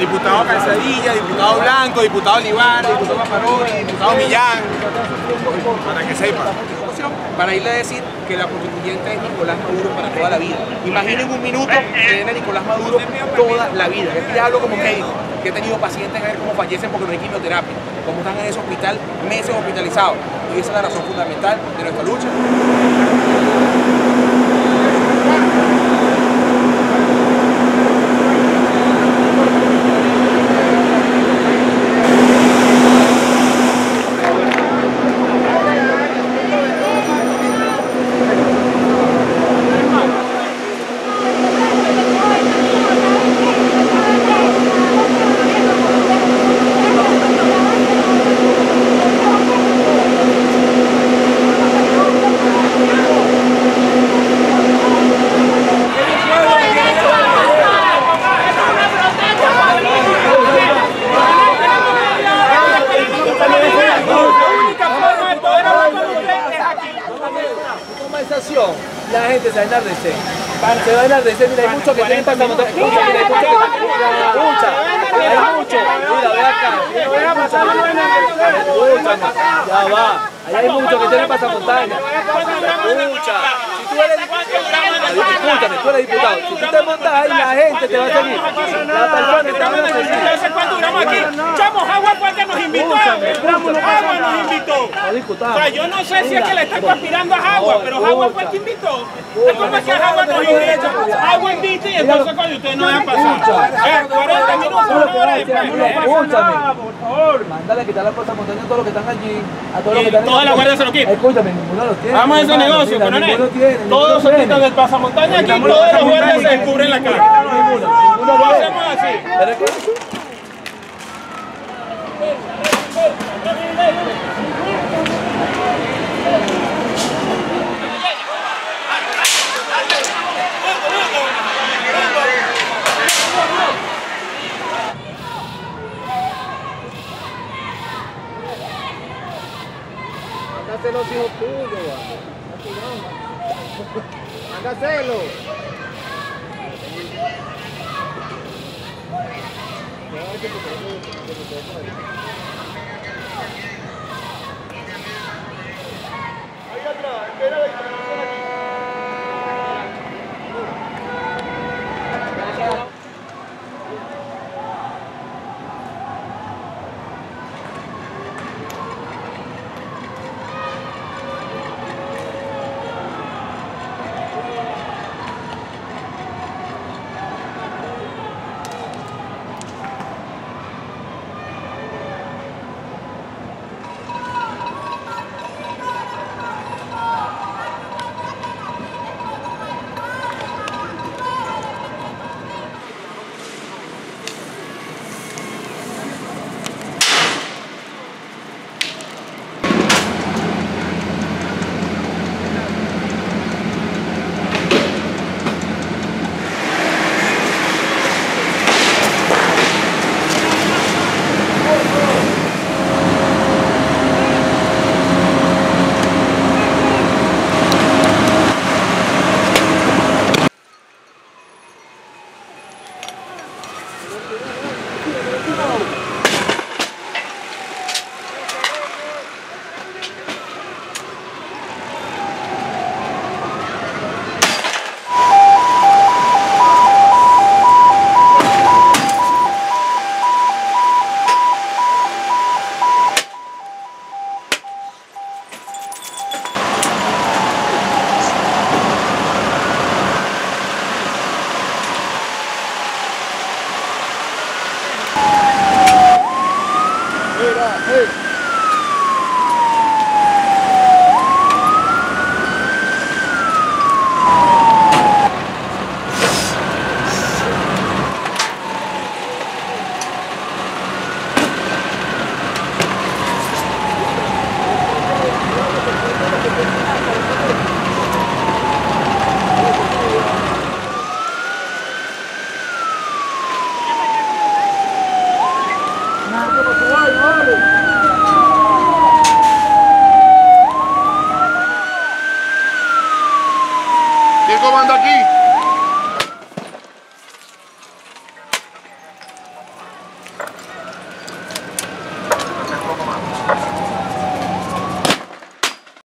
diputado Calzadilla, diputado Blanco, diputado Oliván, diputado Paparoni, diputado Millán, para que sepan. Para irle a decir que la constituyente es Nicolás Maduro para toda la vida. Imaginen un minuto que viene Nicolás Maduro toda la vida. Yo te hablo como médico, que he tenido pacientes a ver cómo fallecen porque no hay quimioterapia, cómo están en ese hospital meses hospitalizados. Y esa es la razón fundamental de nuestra lucha. Conversación, la gente se va a enardecer. Se va a enardecer, mira, hay muchos que tienen. Escucha, mira, escucha, escucha, hay muchos. Mira, ve acá. Escúchame, ya va. Ahí hay muchos que tienen pasamontaña. Escucha, si tú eres Escúchame, tú eres diputado. Si tú te montas ahí, la gente te va a seguir. Entonces, ¿cuánto duramos aquí? Chamos, agua porque nos invitó. Agua nos invitó. O sea, yo no sé si es que le están conspirando a Agua, pero Agua fue el que invitó. ¿Cómo es que Agua nos invitó? Agua invita y entonces cuando ustedes no dejan pasar. Eh, 40 minutos, una hora después. Escúchame. Mándale a quitar la cosa montaña a todos los que están allí. A todos los que están toda la guardia se lo quita. Escúchame, ninguno los tiene. Vamos a ese negocio, coronel. Todos se quitan del pasamontaña aquí, todos los guardias se descubren la cara. Ninguno, ninguno Lo hacemos así. Pero hijo tuyo, Hágaselo. けてくれる。Ei, ei.